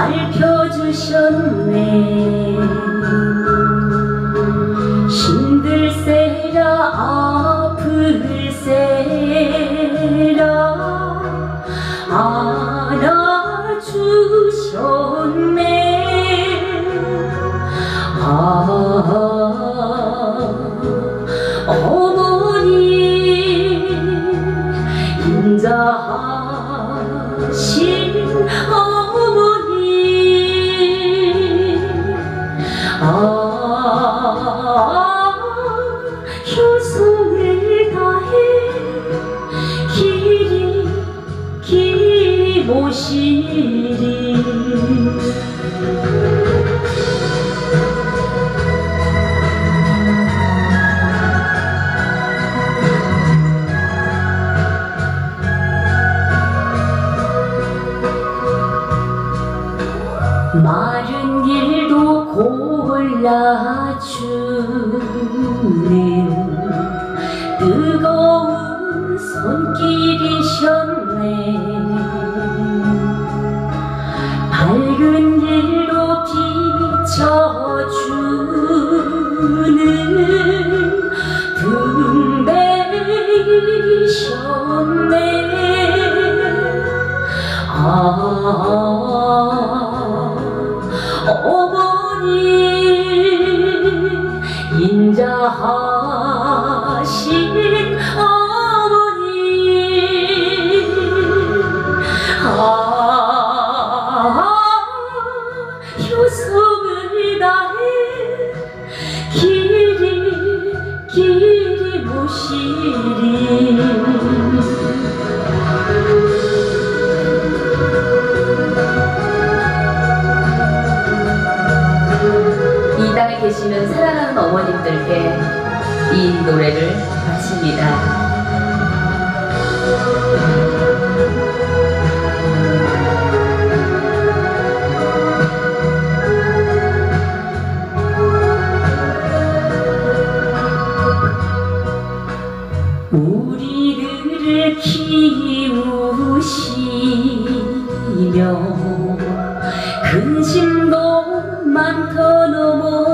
살펴주셨네 마른 길도 골라주는 뜨거운 손길이셨네 아 어머니 인자하신 어머니. 아 효성을 다해. 길이 길이 모시리 계시는 사랑하는 어머님들께 이 노래를 바칩니다. 우리들을 키우시며 근심도 많던 어머니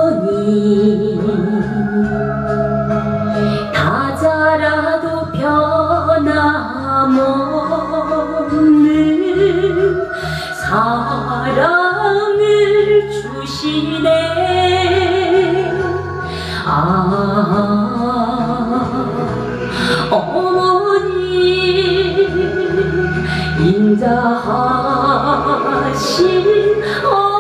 다 자라도 변함없는 사랑을 주시네. 아 어머니 인자하신 어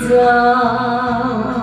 走。